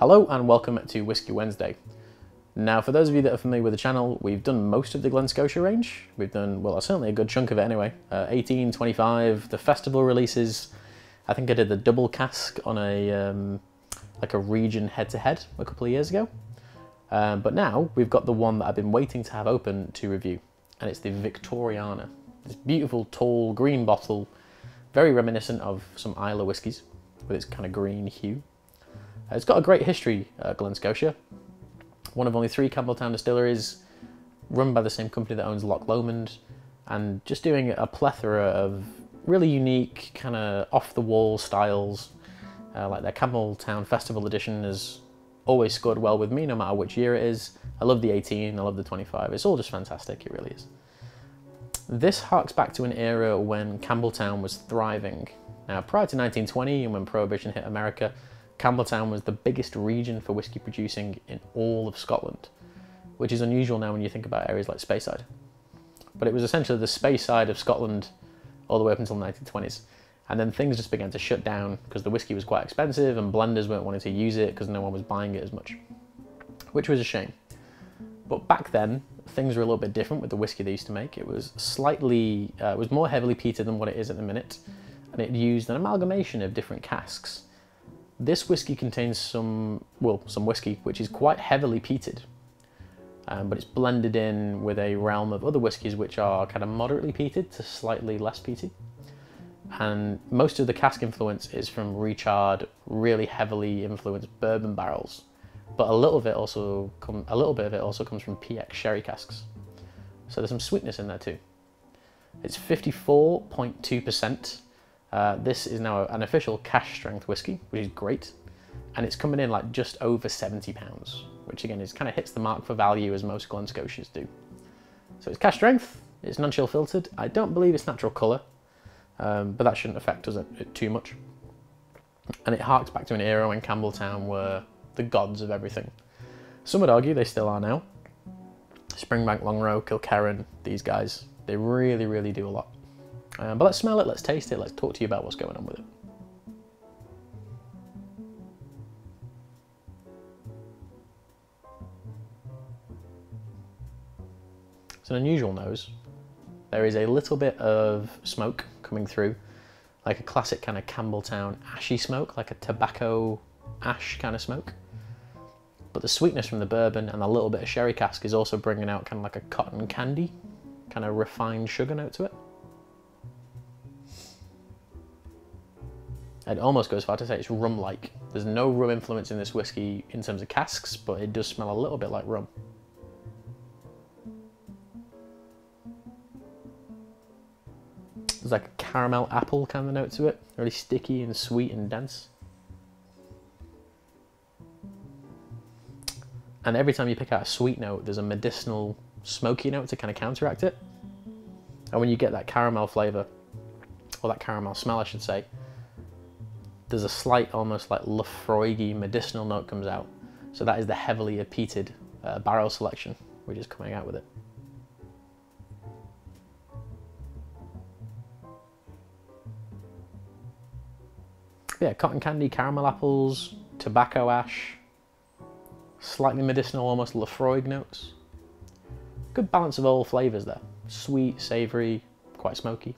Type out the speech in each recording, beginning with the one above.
Hello and welcome to Whisky Wednesday. Now, for those of you that are familiar with the channel, we've done most of the Glen Scotia range. We've done, well, certainly a good chunk of it anyway. Uh, 18, 25, the festival releases. I think I did the double cask on a, um, like a region head-to-head -head a couple of years ago. Um, but now we've got the one that I've been waiting to have open to review, and it's the Victoriana. This beautiful, tall, green bottle, very reminiscent of some Islay whiskies with its kind of green hue. Uh, it's got a great history, uh, Glen Scotia one of only three Campbeltown distilleries, run by the same company that owns Loch Lomond, and just doing a plethora of really unique, kind of off-the-wall styles. Uh, like their Campbeltown Festival Edition has always scored well with me, no matter which year it is. I love the 18, I love the 25. It's all just fantastic, it really is. This harks back to an era when Campbeltown was thriving. Now, prior to 1920 and when Prohibition hit America, Campbeltown was the biggest region for whisky producing in all of Scotland, which is unusual now when you think about areas like Speyside. But it was essentially the Speyside of Scotland all the way up until the 1920s. And then things just began to shut down because the whiskey was quite expensive and blenders weren't wanting to use it because no one was buying it as much, which was a shame. But back then, things were a little bit different with the whiskey they used to make. It was slightly, uh, it was more heavily peated than what it is at the minute, and it used an amalgamation of different casks. This whiskey contains some, well, some whiskey which is quite heavily peated, um, but it's blended in with a realm of other whiskies which are kind of moderately peated to slightly less peaty. And most of the cask influence is from recharred, really heavily influenced bourbon barrels, but a little bit also come, a little bit of it also comes from PX sherry casks. So there's some sweetness in there too. It's 54.2% uh, this is now an official cask strength whiskey, which is great. And it's coming in like just over 70 pounds, which again is kind of hits the mark for value as most Glen Scotias do. So it's cask strength, it's non-chill filtered. I don't believe it's natural colour, um, but that shouldn't affect us too much. And it harks back to an era when Campbeltown were the gods of everything. Some would argue they still are now. Springbank, Longrow, Kilkerran, these guys, they really, really do a lot. Um, but let's smell it, let's taste it, let's talk to you about what's going on with it. It's an unusual nose. There is a little bit of smoke coming through, like a classic kind of Campbeltown ashy smoke, like a tobacco ash kind of smoke. But the sweetness from the bourbon and a little bit of sherry cask is also bringing out kind of like a cotton candy, kind of refined sugar note to it. It almost goes far to say it's rum-like. There's no rum influence in this whiskey in terms of casks, but it does smell a little bit like rum. There's like a caramel apple kind of note to it, really sticky and sweet and dense. And every time you pick out a sweet note, there's a medicinal smoky note to kind of counteract it. And when you get that caramel flavour, or that caramel smell I should say, there's a slight, almost like Laphroaig medicinal note comes out. So that is the heavily peated uh, barrel selection, which is coming out with it. Yeah, cotton candy, caramel apples, tobacco ash, slightly medicinal, almost Laphroaig notes. Good balance of all flavours there. Sweet, savoury, quite smoky.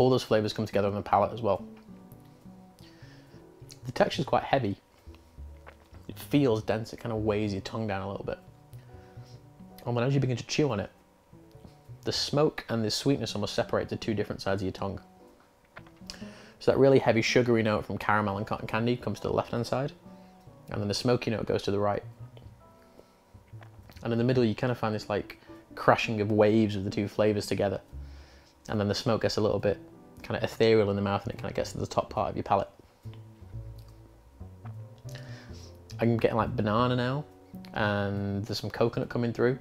All those flavors come together on the palate as well. The texture is quite heavy. It feels dense, it kind of weighs your tongue down a little bit. And when as you begin to chew on it, the smoke and the sweetness almost separate to two different sides of your tongue. So that really heavy sugary note from caramel and cotton candy comes to the left hand side, and then the smoky note goes to the right. And in the middle you kind of find this like crashing of waves of the two flavors together. And then the smoke gets a little bit kind of ethereal in the mouth and it kind of gets to the top part of your palate. I'm getting like banana now and there's some coconut coming through.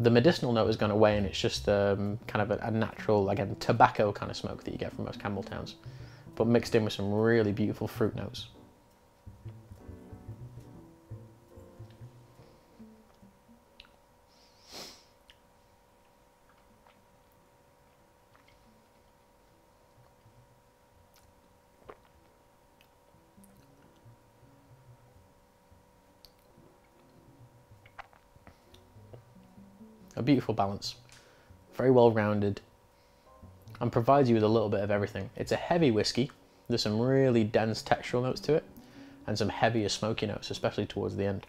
The medicinal note has gone away and it's just um, kind of a, a, natural, again, tobacco kind of smoke that you get from most Campbeltowns, but mixed in with some really beautiful fruit notes. A beautiful balance, very well rounded, and provides you with a little bit of everything. It's a heavy whiskey, there's some really dense textural notes to it, and some heavier smoky notes, especially towards the end.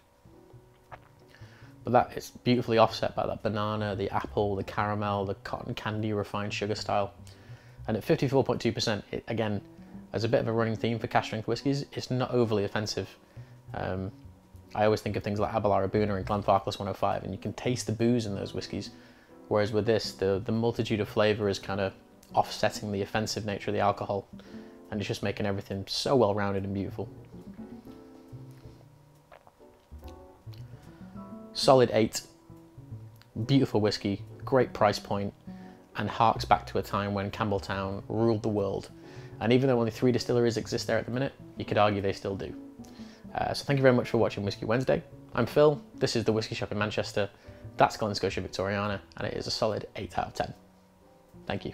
But that is beautifully offset by that banana, the apple, the caramel, the cotton candy refined sugar style. And at 54.2%, it, again, as a bit of a running theme for cask strength whiskies, it's not overly offensive. Um, I always think of things like Aberlour A'bunadh and Glenfarclas 105, and you can taste the booze in those whiskies. Whereas with this, the, the multitude of flavour is kind of offsetting the offensive nature of the alcohol, and it's just making everything so well rounded and beautiful. Solid 8. Beautiful whiskey, great price point, and harks back to a time when Campbeltown ruled the world. And even though only three distilleries exist there at the minute, you could argue they still do. Uh, so thank you very much for watching Whisky Wednesday. I'm Phil, this is the Whisky Shop in Manchester, that's Glen Scotia Victoriana, and it is a solid 8 out of 10. Thank you.